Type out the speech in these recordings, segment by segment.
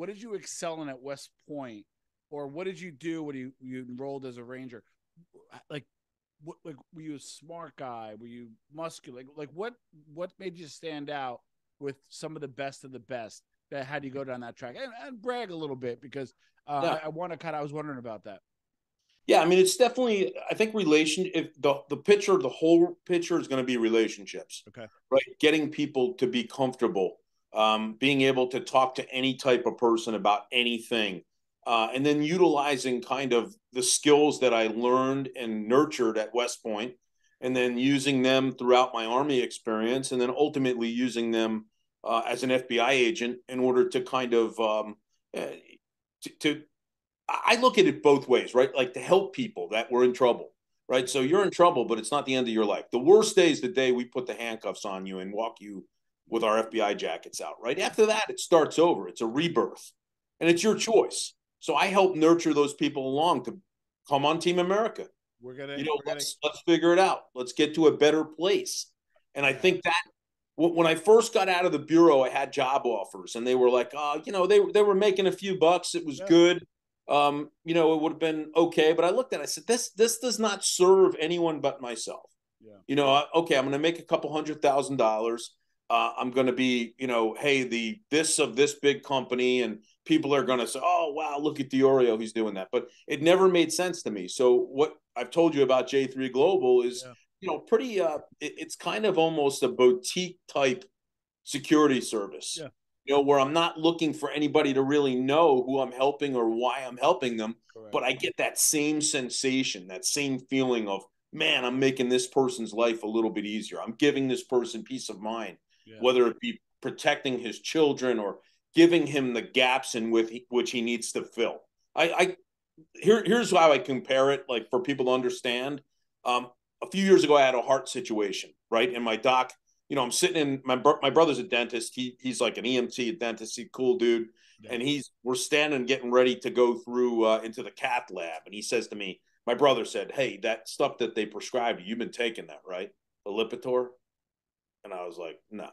what did you excel in at West Point, or what did you do when you you enrolled as a ranger? Like, what like were you a smart guy? Were you muscular? Like, like what what made you stand out with some of the best of the best that had you go down that track and, and brag a little bit because uh, yeah. I, I want to kind of I was wondering about that. Yeah, I mean, it's definitely. I think relation. If the the picture, the whole picture is going to be relationships. Okay. Right, getting people to be comfortable, um, being able to talk to any type of person about anything, uh, and then utilizing kind of the skills that I learned and nurtured at West Point, and then using them throughout my Army experience, and then ultimately using them uh, as an FBI agent in order to kind of um, uh, to, to I look at it both ways, right? Like to help people that were in trouble, right? So you're in trouble, but it's not the end of your life. The worst day is the day we put the handcuffs on you and walk you with our FBI jackets out, right? After that, it starts over. It's a rebirth, and it's your choice. So I help nurture those people along to come on Team America. We're gonna, you know, gonna... let's let's figure it out. Let's get to a better place. And I think that when I first got out of the bureau, I had job offers, and they were like, "Oh, you know, they they were making a few bucks. It was yeah. good." um, you know, it would have been okay. But I looked at it, I said, this this does not serve anyone but myself. Yeah. You know, okay, I'm going to make a couple hundred thousand dollars. Uh, I'm going to be, you know, hey, the this of this big company, and people are going to say, oh wow, look at Diorio, he's doing that. But it never made sense to me. So what I've told you about J3 Global is, yeah. you know, pretty. Uh, it, it's kind of almost a boutique type security service. Yeah you know, where I'm not looking for anybody to really know who I'm helping or why I'm helping them, Correct. but I get that same sensation, that same feeling of, man, I'm making this person's life a little bit easier. I'm giving this person peace of mind, yeah. whether it be protecting his children or giving him the gaps in with which he needs to fill. I, I here here's how I compare it, like for people to understand. Um, a few years ago, I had a heart situation, right? And my doc you know, I'm sitting in my my brother's a dentist. He he's like an EMT, a dentist. He cool dude, yeah. and he's we're standing getting ready to go through uh, into the cath lab, and he says to me, my brother said, "Hey, that stuff that they prescribed you, you've been taking that, right? The Lipitor?" And I was like, "No, been."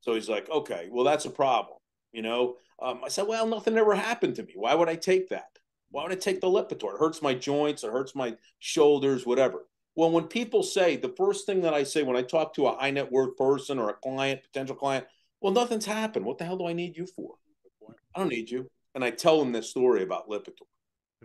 So he's like, "Okay, well, that's a problem." You know, um, I said, "Well, nothing ever happened to me. Why would I take that? Why would I take the Lipitor? It hurts my joints. It hurts my shoulders, whatever." Well, when people say the first thing that I say when I talk to a high net worth person or a client, potential client, well, nothing's happened. What the hell do I need you for? I don't need you. And I tell them this story about Lipitor.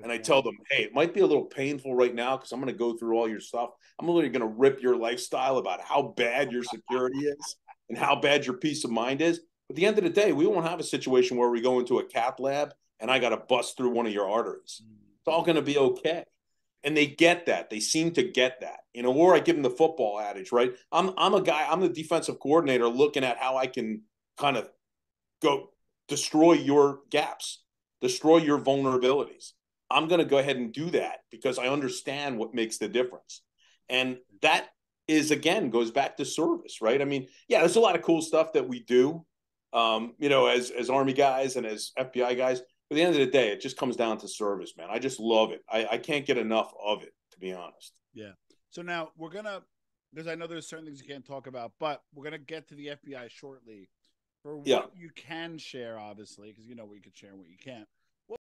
And I tell them, hey, it might be a little painful right now because I'm going to go through all your stuff. I'm literally going to rip your lifestyle about how bad your security is and how bad your peace of mind is. But at the end of the day, we won't have a situation where we go into a cath lab and I got to bust through one of your arteries. It's all going to be okay and they get that. They seem to get that, you know. Or I give them the football adage, right? I'm I'm a guy. I'm the defensive coordinator, looking at how I can kind of go destroy your gaps, destroy your vulnerabilities. I'm going to go ahead and do that because I understand what makes the difference, and that is again goes back to service, right? I mean, yeah, there's a lot of cool stuff that we do, um, you know, as as Army guys and as FBI guys But at the end of the day, it just comes down to service, man. I just love it. I, I can't get enough of it, to be honest. Yeah. So now we're gonna because I know there's certain things you can't talk about, but we're gonna get to the FBI shortly. For what yeah. you can share, obviously, because you know what you can share and what you can't.